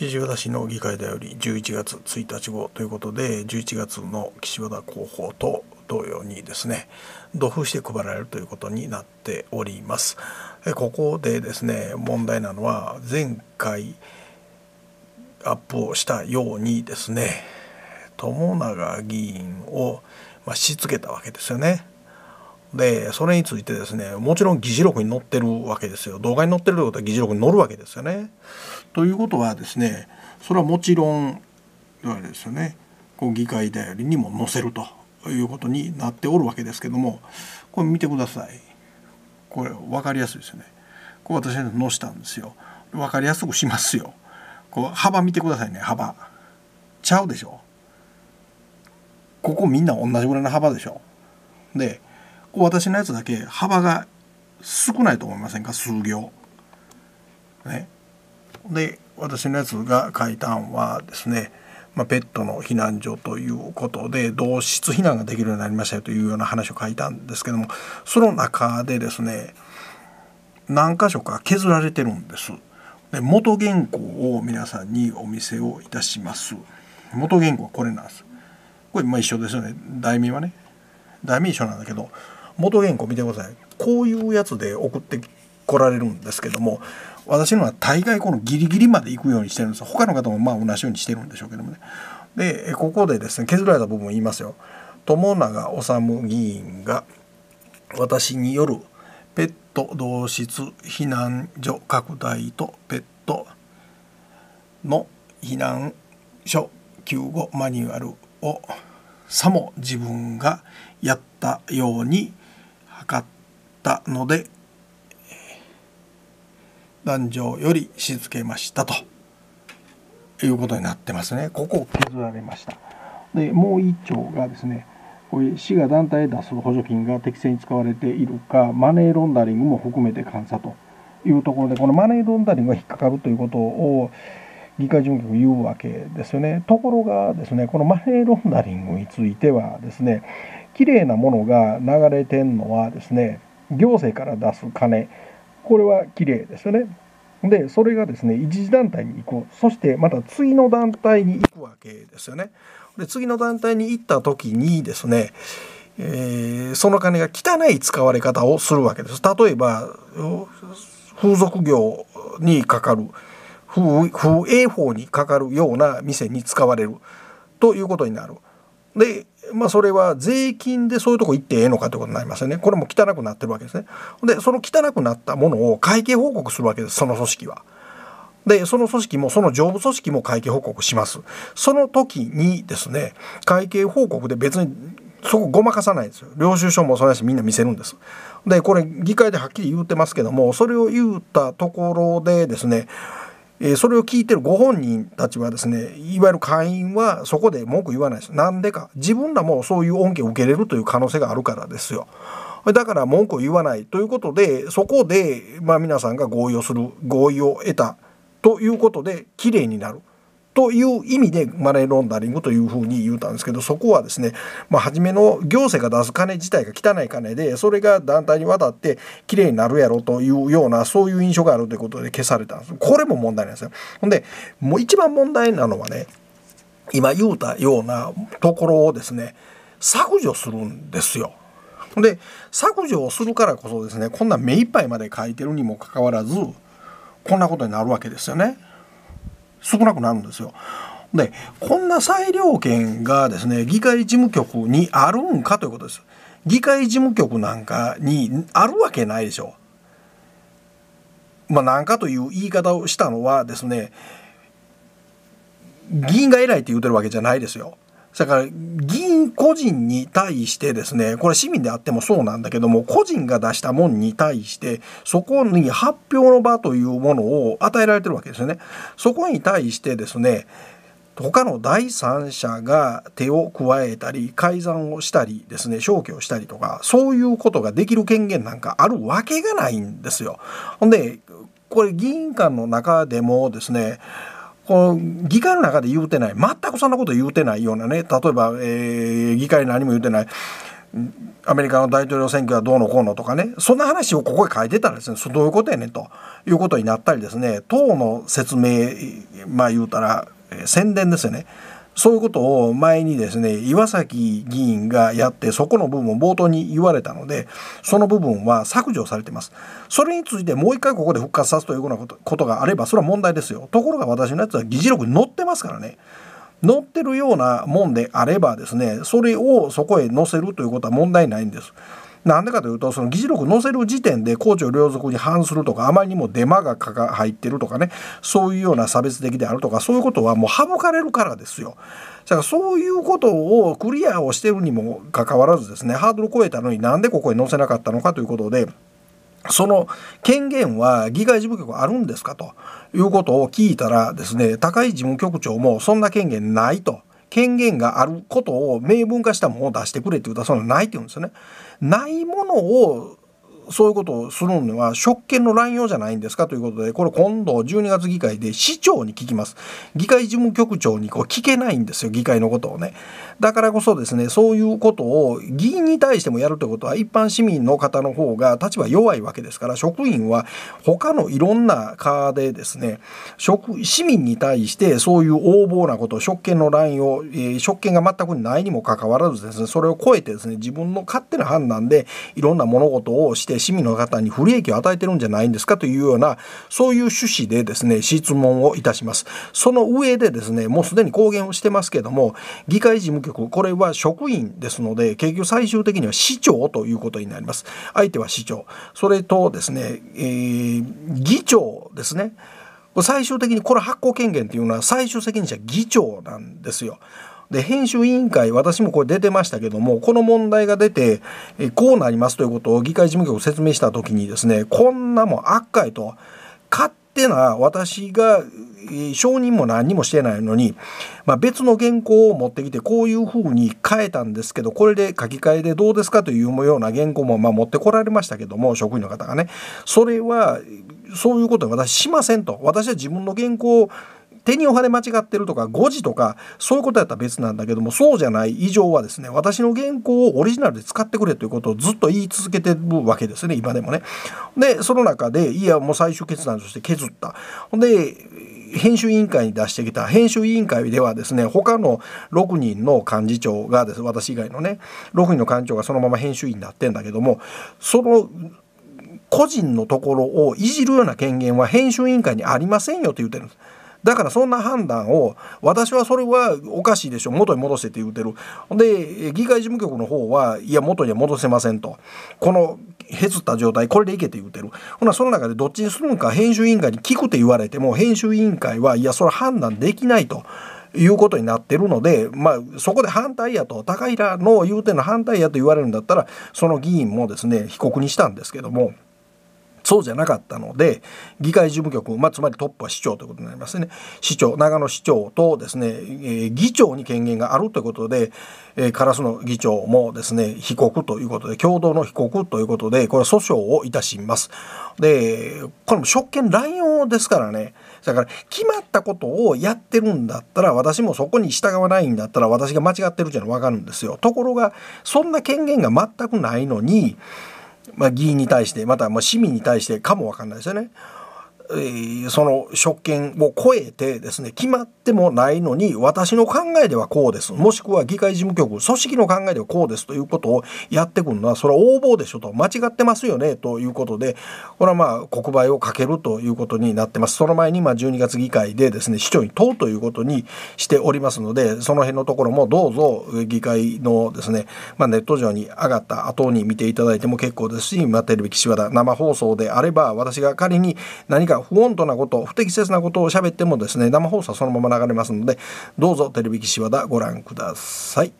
岸和田市の議会だより11月1日号ということで11月の岸和田広報と同様にですね同封して配られるということになっております。ここでですね問題なのは前回アップをしたようにですね友永議員を、まあ、しつけたわけですよね。でそれについてですねもちろん議事録に載ってるわけですよ動画に載ってるということは議事録に載るわけですよね。ということはですねそれはもちろんあれですよねこう議会だよりにも載せるということになっておるわけですけどもこれ見てくださいこれ分かりやすいですよね。こう私は載したんですよ。分かりやすくしますよ。こう幅見てくださいね幅。ちゃうでしょ。ここみんな同じぐらいの幅でしょ。で私のやつだけ幅が少ないと思いませんか？数行。ね、で私のやつが書いたんはですね、まあ、ペットの避難所ということで同室避難ができるようになりましたよというような話を書いたんですけどもその中でですね何箇所か削られてるんです。で元原稿を皆さんにお見せをいたします。元原稿はこれなんです。これまあ一緒ですよね題名はね題名一緒なんだけど元原稿見てください。こういうやつで送ってこられるんですけども私のは大概このギリギリまで行くようにしてるんです。他の方もまあ同じようにしてるんでしょうけどもね。でここでですね削られた部分言いますよ。友永治議員が私によるペット同室避難所拡大とペットの避難所救護マニュアルをさも自分がやったように測ったので壇上よりしつけましたと。いうことになってますね。ここ削られました。でもう一丁がですねこれ市が団体へ出す補助金が適正に使われているかマネーロンダリングも含めて監査と。いうところでこのマネーロンダリングが引っかかるということを議会事務局言うわけですよね。ところがですねこのマネーロンダリングについてはですねきれいなものが流れてんのはですね行政から出す金これはきれいですよね。でそれがですね一次団体に行くそしてまた次の団体に行くわけですよね。で次の団体に行った時にですね、えー、その金が汚い使われ方をするわけです。例えば風俗業にかかる風営法にかかるような店に使われるということになる。でまあそれは税金でそういうとこ行ってええのかということになりますよね。これも汚くなってるわけですね。でその汚くなったものを会計報告するわけですその組織は。でその組織もその上部組織も会計報告します。その時にですね会計報告で別にそこごまかさないですよ領収書もそうやしみんな見せるんです。でこれ議会ではっきり言うてますけどもそれを言うたところでですねえそれを聞いてるご本人たちはですねいわゆる会員はそこで文句言わないです。なんでか。自分らもそういう恩恵を受けれるという可能性があるからですよ。だから文句を言わないということでそこで、まあ、皆さんが合意をする合意を得たということできれいになる。という意味でマネーロンダリングというふうに言うたんですけどそこはですね、まあ、初めの行政が出す金自体が汚い金でそれが団体に渡ってきれいになるやろというようなそういう印象があるということで消されたんですこれも問題なんですよ。ほんでもう一番問題なのはね今言うたようなところをですね削除するんですよ。で削除をするからこそですねこんな目いっぱいまで書いてるにもかかわらずこんなことになるわけですよね。少なくなるんですよ。でこんな裁量権がですね議会事務局にあるんかということです。議会事務局なんかにあるわけないでしょ。まあ何かという言い方をしたのはですね議員が偉いって言うてるわけじゃないですよ。だから議員個人に対してですねこれ市民であってもそうなんだけども個人が出したもんに対してそこに発表の場というものを与えられてるわけですよね。そこに対してですね他の第三者が手を加えたり改ざんをしたりですね消去したりとかそういうことができる権限なんかあるわけがないんですよ。ほんでこれ議員間の中でもですねこの議会の中で言うてない全くそんなこと言うてないようなね例えば、えー、議会何も言うてないアメリカの大統領選挙はどうのこうのとかねそんな話をここへ書いてたらですねどういうことやねんということになったりですね党の説明まあ言うたら、えー、宣伝ですよね。そういうことを前にですね岩崎議員がやってそこの部分を冒頭に言われたのでその部分は削除されてます。それについてもう一回ここで復活さすというようなことがあればそれは問題ですよ。ところが私のやつは議事録に載ってますからね。載ってるようなもんであればですねそれをそこへ載せるということは問題ないんです。なんでかというとその議事録載せる時点で公序良俗に反するとかあまりにもデマが入ってるとかねそういうような差別的であるとかそういうことはもう省かれるからですよ。だからそういうことをクリアをしてるにもかかわらずですねハードルを超えたのになんでここに載せなかったのかということでその権限は議会事務局あるんですかということを聞いたらですね高い事務局長もそんな権限ないと権限があることを明文化したものを出してくれって言うとそのないって言うんですよね。ないものをそういうことをするのは職権の乱用じゃないんですかということでこれ今度12月議会で市長に聞きます。議会事務局長にこう聞けないんですよ議会のことをね。だからこそですねそういうことを議員に対してもやるということは一般市民の方の方が立場弱いわけですから職員は他のいろんな課でですね職市民に対してそういう横暴なこと職権の乱用、えー、職権が全くないにもかかわらずですねそれを超えてですね自分の勝手な判断でいろんな物事をして市民の方に不利益を与えてるんじゃないんですかというようなそういう趣旨でですね質問をいたします。その上でですねもうすでに公言をしてますけども議会事務局これは職員ですので結局最終的には市長ということになります。相手は市長。それとですね、えー、議長ですね。最終的にこれ発行権限っていうのは最終責任者議長なんですよ。で編集委員会私もこれ出てましたけどもこの問題が出てこうなりますということを議会事務局説明した時にですねこんなもん悪回と。勝手な私が承認も何にもしてないのに、まあ、別の原稿を持ってきてこういうふうに変えたんですけどこれで書き換えでどうですかというような原稿もま持ってこられましたけども職員の方がね。それはそういうことは私しませんと。私は自分の原稿を手にお金間違ってるとか誤字とかそういうことやったら別なんだけどもそうじゃない以上はですね私の原稿をオリジナルで使ってくれということをずっと言い続けてるわけですね今でもね。でその中でいやもう最終決断として削った。で編集委員会に出してきた編集委員会ではですね他の6人の幹事長がです私以外のね6人の幹事長がそのまま編集員になってんだけどもその個人のところをいじるような権限は編集委員会にありませんよと言ってるんです。だからそんな判断を私はそれはおかしいでしょ元に戻せって言うてるで議会事務局の方はいや元には戻せませんとこのへつった状態これでいけって言うてるほなその中でどっちにするんか編集委員会に聞くって言われても編集委員会はいやそれ判断できないと。いうことになってるので、まあ、そこで反対やと高平の言うての反対やと言われるんだったらその議員もですね被告にしたんですけども。そうじゃなかったので議会事務局、まあ、つまりトップは市長ということになりますね市長長野市長とですね、えー、議長に権限があるということで、えー、烏野議長もですね被告ということで共同の被告ということでこれは訴訟をいたします。でこれも職権乱用ですからねだから決まったことをやってるんだったら私もそこに従わないんだったら私が間違ってるっていうのは分かるんですよ。ところがそんな権限が全くないのにまあ、議員に対してまたまあ市民に対してかもわかんないですよね。え、その職権を超えてですね決まってもないのに私の考えではこうです。もしくは議会事務局組織の考えではこうですということをやってくるのはそれは横暴でしょと。間違ってますよねということでこれはまあ国売をかけるということになってます。その前にまあ12月議会でですね市長に問うということにしておりますのでその辺のところもどうぞ議会のですね、まあ、ネット上に上がった後に見ていただいても結構ですし、まあ、テレビ岸和田生放送であれば私が仮に何か不穏当なこと不適切なことを喋ってもですね生放送そのまま流れますのでどうぞテレビ岸和田ご覧ください。